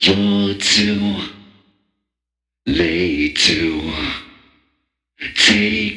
You're too late to take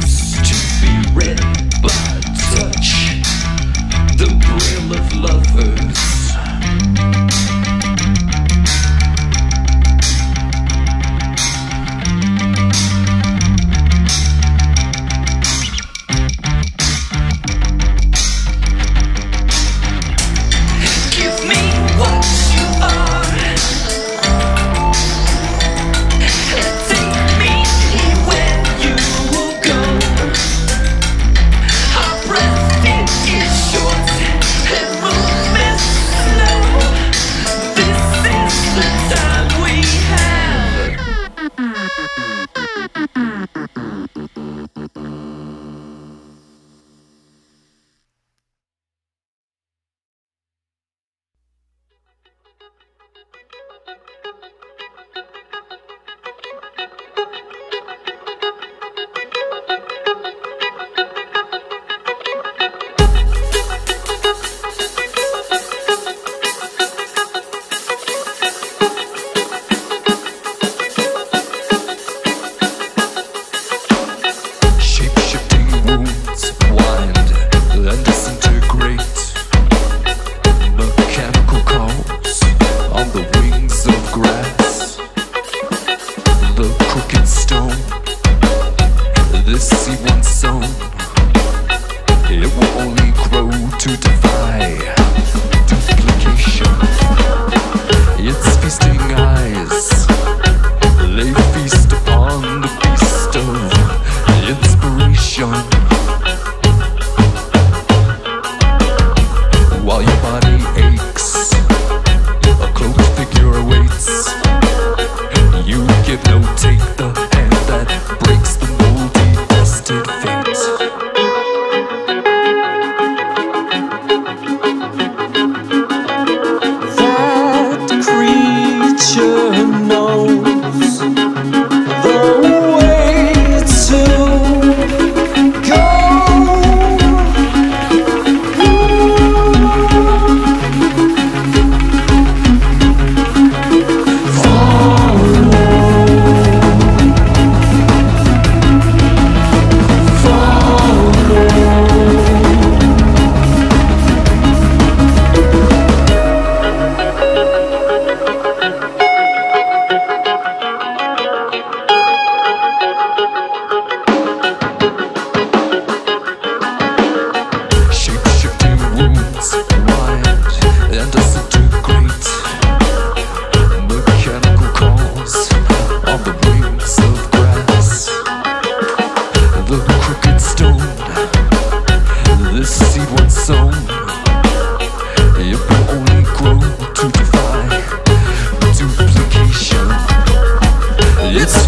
to be read by touch, the braille of lovers.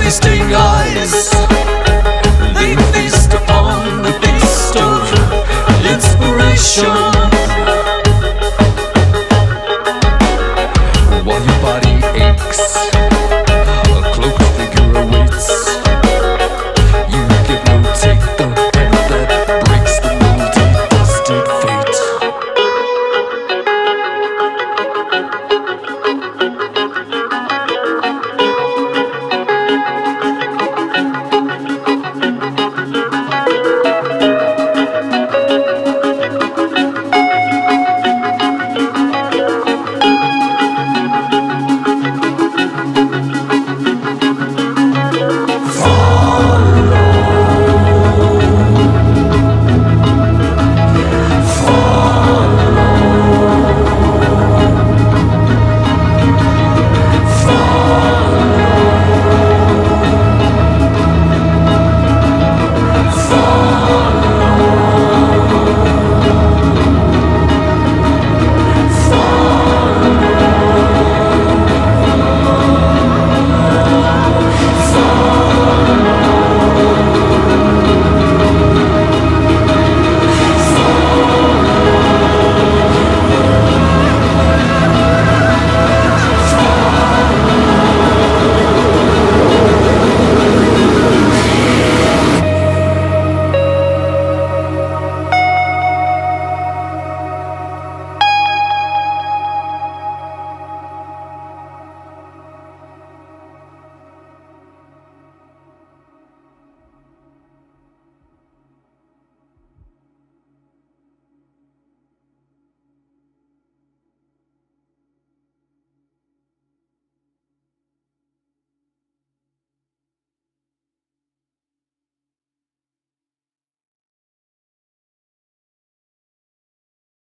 feasting eyes. They feast upon the feast of inspiration.